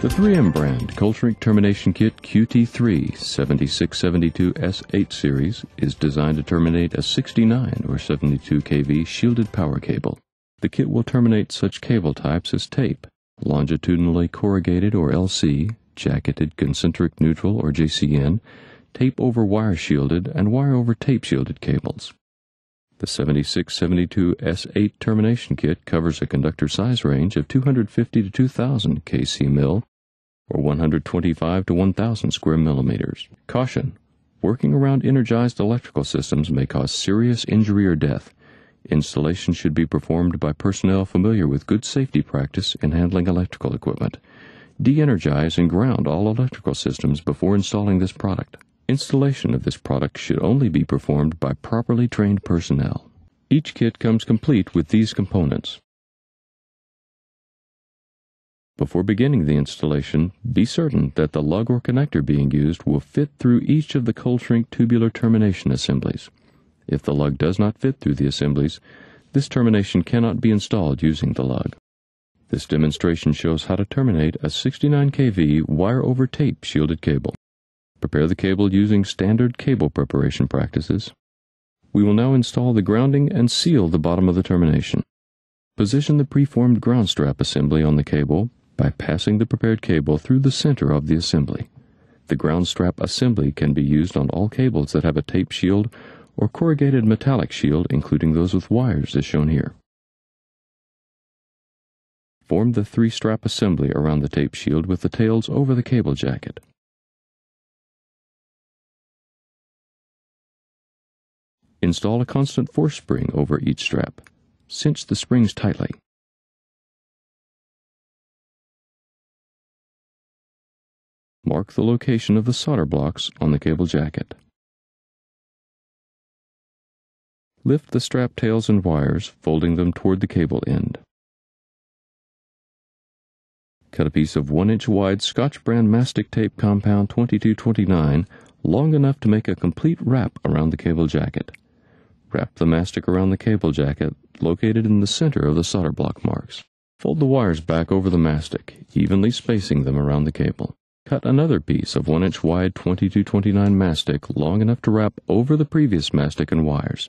The 3M brand Cold Shrink Termination Kit QT3 7672S8 series is designed to terminate a 69 or 72 kV shielded power cable. The kit will terminate such cable types as tape, longitudinally corrugated or LC, jacketed concentric neutral or JCN, tape over wire shielded, and wire over tape shielded cables. The 7672 S8 termination kit covers a conductor size range of 250 to 2000 kc mil or 125 to 1000 square millimeters. Caution! Working around energized electrical systems may cause serious injury or death. Installation should be performed by personnel familiar with good safety practice in handling electrical equipment. De-energize and ground all electrical systems before installing this product. Installation of this product should only be performed by properly trained personnel. Each kit comes complete with these components. Before beginning the installation, be certain that the lug or connector being used will fit through each of the Cold Shrink tubular termination assemblies. If the lug does not fit through the assemblies, this termination cannot be installed using the lug. This demonstration shows how to terminate a 69 kV wire over tape shielded cable. Prepare the cable using standard cable preparation practices. We will now install the grounding and seal the bottom of the termination. Position the preformed ground strap assembly on the cable by passing the prepared cable through the center of the assembly. The ground strap assembly can be used on all cables that have a tape shield or corrugated metallic shield, including those with wires as shown here. Form the three-strap assembly around the tape shield with the tails over the cable jacket. Install a constant force spring over each strap. Cinch the springs tightly. Mark the location of the solder blocks on the cable jacket. Lift the strap tails and wires, folding them toward the cable end. Cut a piece of 1 inch wide Scotch brand mastic tape compound 2229 long enough to make a complete wrap around the cable jacket. Wrap the mastic around the cable jacket located in the center of the solder block marks. Fold the wires back over the mastic, evenly spacing them around the cable. Cut another piece of 1 inch wide 2229 mastic long enough to wrap over the previous mastic and wires.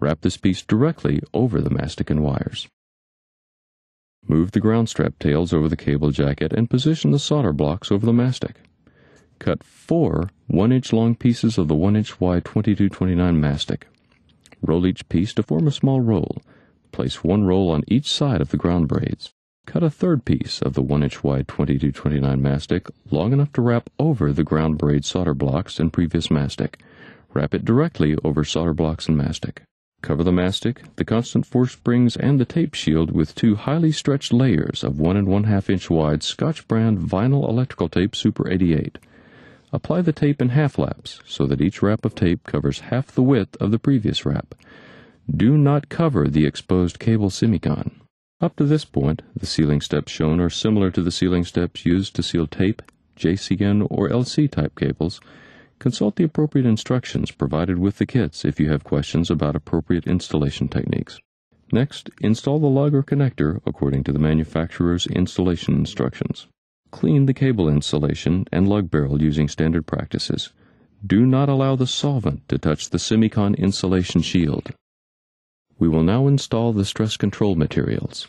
Wrap this piece directly over the mastic and wires. Move the ground strap tails over the cable jacket and position the solder blocks over the mastic. Cut four 1 inch long pieces of the 1 inch wide 2229 mastic. Roll each piece to form a small roll. Place one roll on each side of the ground braids. Cut a third piece of the 1 inch wide 2229 mastic long enough to wrap over the ground braid solder blocks and previous mastic. Wrap it directly over solder blocks and mastic. Cover the mastic, the constant force springs, and the tape shield with two highly stretched layers of 1 and 1 2 inch wide Scotch brand vinyl electrical tape Super 88. Apply the tape in half laps so that each wrap of tape covers half the width of the previous wrap. Do not cover the exposed cable semicon. Up to this point, the sealing steps shown are similar to the sealing steps used to seal tape, JCN, or LC type cables. Consult the appropriate instructions provided with the kits if you have questions about appropriate installation techniques. Next, install the lug or connector according to the manufacturer's installation instructions. Clean the cable insulation and lug barrel using standard practices. Do not allow the solvent to touch the semicon insulation shield. We will now install the stress control materials.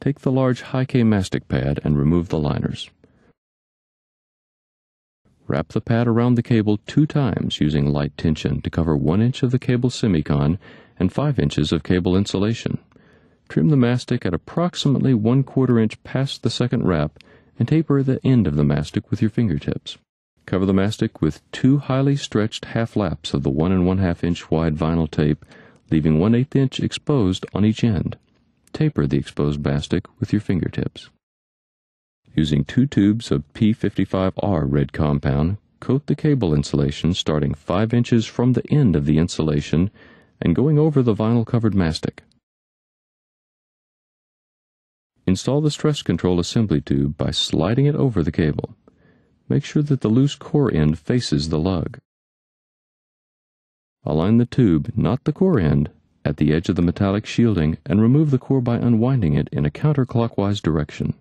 Take the large high-K mastic pad and remove the liners. Wrap the pad around the cable two times using light tension to cover 1 inch of the cable semicon and 5 inches of cable insulation. Trim the mastic at approximately 1 quarter inch past the second wrap and taper the end of the mastic with your fingertips. Cover the mastic with two highly stretched half laps of the 1 and 1 2 inch wide vinyl tape leaving 1 8 inch exposed on each end. Taper the exposed mastic with your fingertips. Using two tubes of P55R red compound, coat the cable insulation starting 5 inches from the end of the insulation and going over the vinyl covered mastic. Install the stress control assembly tube by sliding it over the cable. Make sure that the loose core end faces the lug. Align the tube, not the core end, at the edge of the metallic shielding and remove the core by unwinding it in a counterclockwise direction.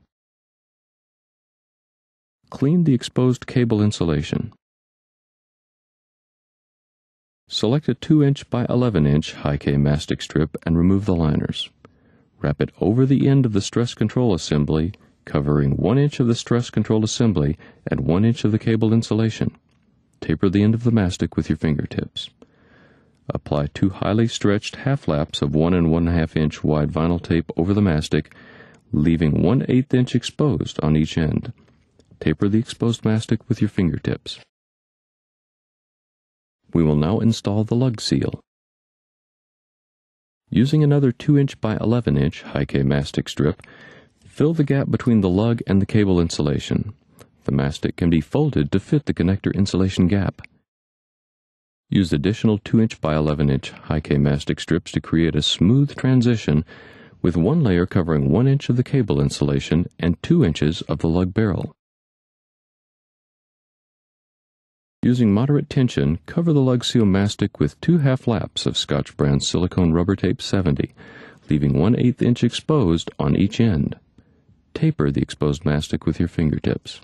Clean the exposed cable insulation. Select a 2 inch by 11 inch high-K mastic strip and remove the liners. Wrap it over the end of the stress control assembly, covering 1 inch of the stress control assembly and 1 inch of the cable insulation. Taper the end of the mastic with your fingertips. Apply two highly stretched half laps of 1 and 1 2 inch wide vinyl tape over the mastic, leaving 1 8 inch exposed on each end. Taper the exposed mastic with your fingertips. We will now install the lug seal. Using another 2 inch by 11 inch high-K mastic strip, fill the gap between the lug and the cable insulation. The mastic can be folded to fit the connector insulation gap. Use additional 2 inch by 11 inch high-K mastic strips to create a smooth transition with one layer covering 1 inch of the cable insulation and 2 inches of the lug barrel. Using moderate tension, cover the lug seal mastic with two half laps of Scotch brand silicone rubber tape 70, leaving 1 8 inch exposed on each end. Taper the exposed mastic with your fingertips.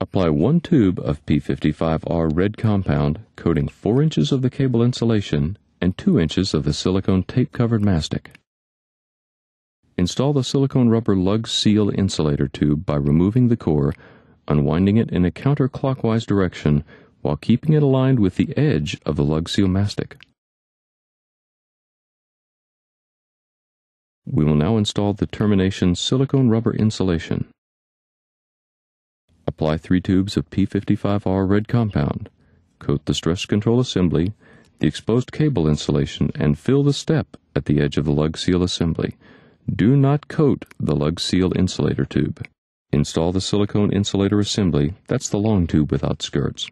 Apply one tube of P55R red compound, coating 4 inches of the cable insulation and 2 inches of the silicone tape covered mastic. Install the silicone rubber lug seal insulator tube by removing the core, unwinding it in a counterclockwise direction while keeping it aligned with the edge of the lug seal mastic. We will now install the termination silicone rubber insulation. Apply three tubes of P55R red compound. Coat the stress control assembly, the exposed cable insulation, and fill the step at the edge of the lug seal assembly. Do not coat the lug seal insulator tube. Install the silicone insulator assembly, that's the long tube without skirts,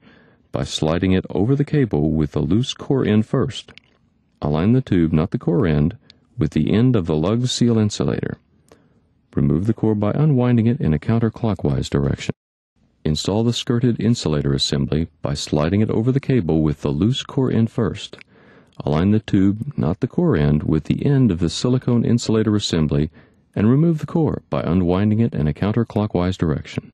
by sliding it over the cable with the loose core end first. Align the tube, not the core end, with the end of the lug seal insulator. Remove the core by unwinding it in a counterclockwise direction. Install the skirted insulator assembly by sliding it over the cable with the loose core end first. Align the tube, not the core end, with the end of the silicone insulator assembly and remove the core by unwinding it in a counterclockwise direction.